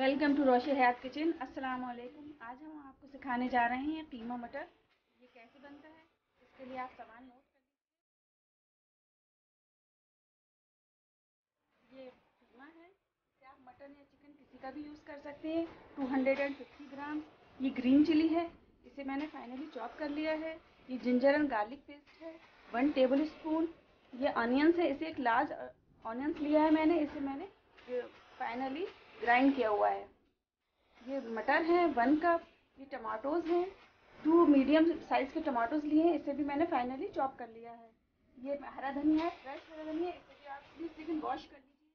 Welcome to Roshi Hayat kitchen. अस्सलाम वालेकुम आज हम आपको सिखाने जा रहे हैं कीमा मटर। ये कैसे बनता है, इसके लिए आप सामान नोट कर ये कीमा है, इसे आप मटन या चिकन किसी का भी यूज़ कर सकते हैं। 250 ग्राम। ये ग्रीन चिली है, इसे मैंने फाइनली चॉप कर लिया है। ये जिंजर एंड गार्लिक पेस्ट है वन टेबल स्पून ये ऑनियंस है, इसे एक लार्ज ऑनियंस लिया है मैंने, इसे मैंने फाइनली ग्राइंड किया हुआ है। ये मटर है, वन कप, ये टमाटोज हैं टू मीडियम साइज़ के टमाटोज लिए हैं, इसे भी मैंने फाइनली चॉप कर लिया है। ये हरा धनिया है फ्रेश हरा धनिया, इसे भी आप प्लीज़ लेकिन वॉश कर लीजिए।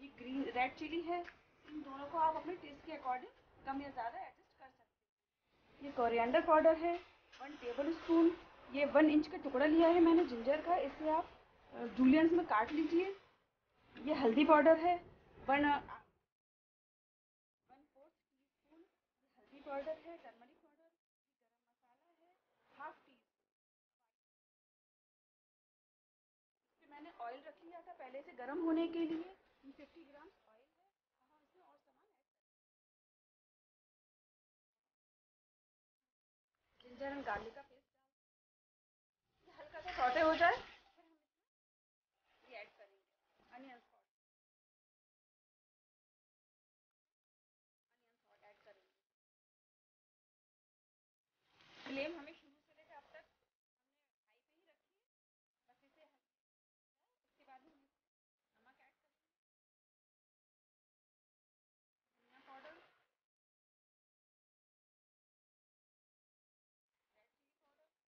ये ग्रीन रेड चिली है। इन दोनों को आप अपने टेस्ट के अकॉर्डिंग कम या ज़्यादा एडजस्ट कर सकते हैं। ये कोरिएंडर पाउडर है वन टेबल स्पून ये वन इंच का टुकड़ा लिया है मैंने जिंजर का, इसे आप जूलियंस में काट लीजिए। ये हल्दी पाउडर है मैंने ऑयल रख लिया था पहले से गर्म होने के लिए फिफ्टी गार्लिक का पेस्ट डाल हल्का सा सॉटे हो जाए फिर हम इसमें ये ऐड करेंगे अनियंस फ्लेम हमें शुरू से लेकर अब तक हमने हाई पे ही रखी है बस इसे उसके बाद हम नमक ऐड करेंगे धनिया powder red chilli powder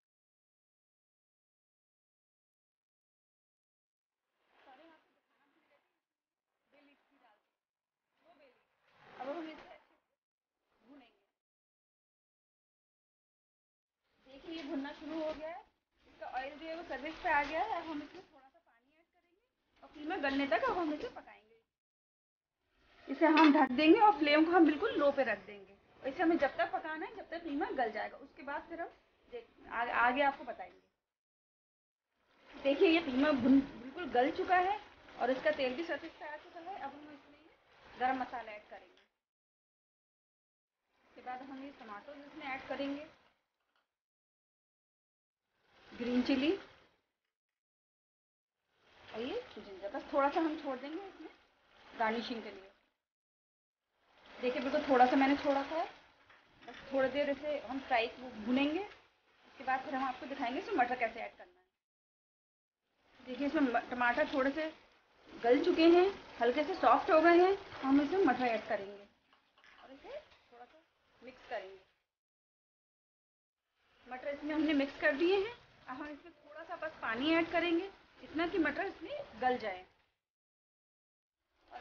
sorry आपको दिखाना भूल गई बे लीफ भी डालते हैं वो बे लीफ अब हम इसे देखिए ये भुनना शुरू हो गया है इसका ऑयल जो है वो सर्विस पे आ गया है अब हम इसमें थोड़ा सा पानी ऐड करेंगे और फिर में गलने तक अब हम इसे पकाएँगे। इसे हम ढक देंगे और फ्लेम को हम बिल्कुल लो पे रख देंगे। इसे हमें जब तक पकाना है जब तक कीमा गल जाएगा। उसके बाद फिर हम देख आ, आगे आपको बताएँगे। देखिए ये कीमा बिल्कुल गल चुका है और इसका तेल भी सर्विस पे आ चुका है। अब हम इसमें गरम मसाला ऐड करेंगे। उसके बाद हम ये टमाटो इसमें ऐड करेंगे। ग्रीन चिली और ये जिंजर बस थोड़ा सा हम छोड़ देंगे इसमें, गार्निशिंग के लिए। देखिए, बिल्कुल थोड़ा सा मैंने छोड़ा था, बस थोड़ी देर इसे हम फ्राई भुनेंगे, उसके बाद फिर हम आपको दिखाएँगे इसमें मटर कैसे ऐड करना है। देखिए, इसमें टमाटर थोड़े से गल चुके हैं, हल्के से सॉफ्ट हो गए हैं, हम इसमें मटर ऐड करेंगे और इसे थोड़ा सा मिक्स करेंगे। मटर इसमें हमने मिक्स कर दिए हैं, अब हम इसमें थोड़ा सा बस पानी ऐड करेंगे इतना कि मटर इसमें गल जाए।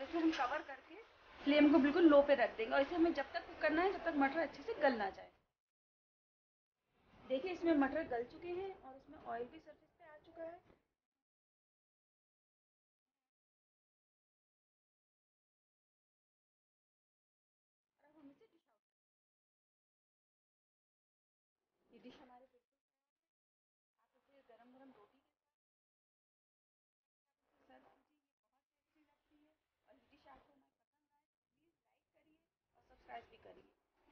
इसे हम कवर करके फ्लेम को बिल्कुल लो पे रख देंगे और इसे हमें जब तक कुक करना है, जब तक मटर अच्छे से गल ना जाए। देखिए, इसमें मटर गल चुके हैं और इसमें ऑयल भी सरफेस पे आ चुका है।